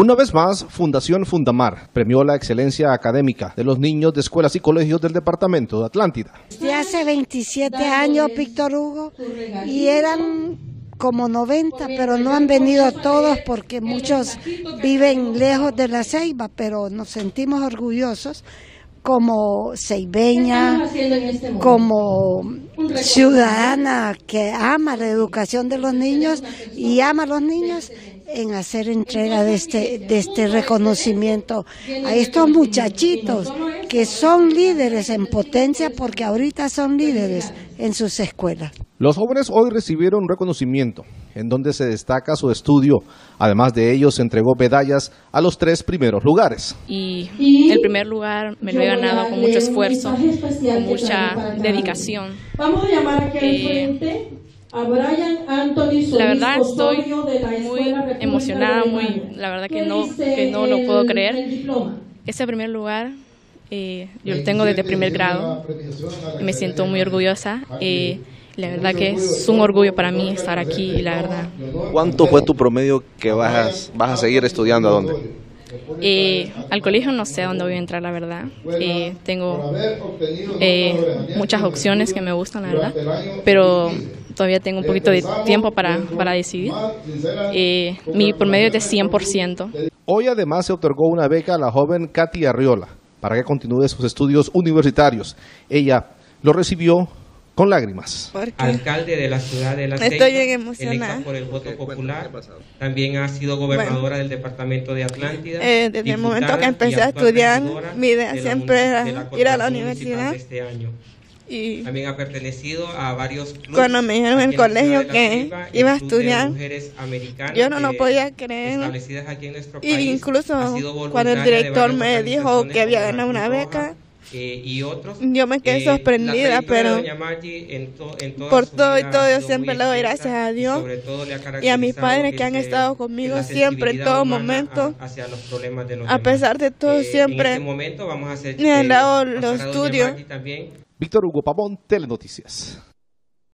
Una vez más, Fundación Fundamar premió la excelencia académica de los niños de escuelas y colegios del departamento de Atlántida. De hace 27 años, Víctor Hugo, y eran como 90, pero no han venido todos porque muchos viven lejos de la ceiba, pero nos sentimos orgullosos como ceibeña, como ciudadana que ama la educación de los niños y ama a los niños en hacer entrega de este, de este reconocimiento a estos muchachitos que son líderes en potencia porque ahorita son líderes en sus escuelas. Los jóvenes hoy recibieron reconocimiento en donde se destaca su estudio. Además de ello, se entregó medallas a los tres primeros lugares. Y el primer lugar me lo he ganado con mucho esfuerzo, con mucha dedicación. Vamos a llamar aquí al eh, frente a Brian Anthony La verdad estoy muy emocionada, muy, la verdad que no, que no lo puedo creer. Ese primer lugar eh, yo lo tengo desde primer grado. Me siento muy orgullosa. Eh, la verdad que es un orgullo para mí estar aquí, la verdad. ¿Cuánto fue tu promedio que vas, vas a seguir estudiando? ¿A dónde? Eh, al colegio no sé a dónde voy a entrar, la verdad. Eh, tengo eh, muchas opciones que me gustan, la verdad, pero todavía tengo un poquito de tiempo para, para decidir. mi promedio es de 100%. Hoy además se otorgó una beca a la joven Katy Arriola para que continúe sus estudios universitarios. Ella lo recibió con lágrimas. Alcalde de la ciudad de La Ceiba, Estoy bien emocionada. por el voto popular. También ha sido gobernadora del departamento de Atlántida. Eh, desde el momento que empecé a estudiar, mi idea siempre era ir a la universidad. Este año. Y también ha pertenecido a varios clubes. Cuando me dijeron en el colegio que iba a estudiar, yo no lo podía creer. Aquí en nuestro país, y incluso cuando el director me dijo que había ganado una beca, eh, y otros. Yo me quedé eh, sorprendida, pero por todo y todo yo siempre le doy gracias a Dios y, a mis padres que han estado conmigo siempre, en todo momento. a pesar de todo, eh, siempre este me han dado los estudios. Víctor Hugo Pavón, Telenoticias.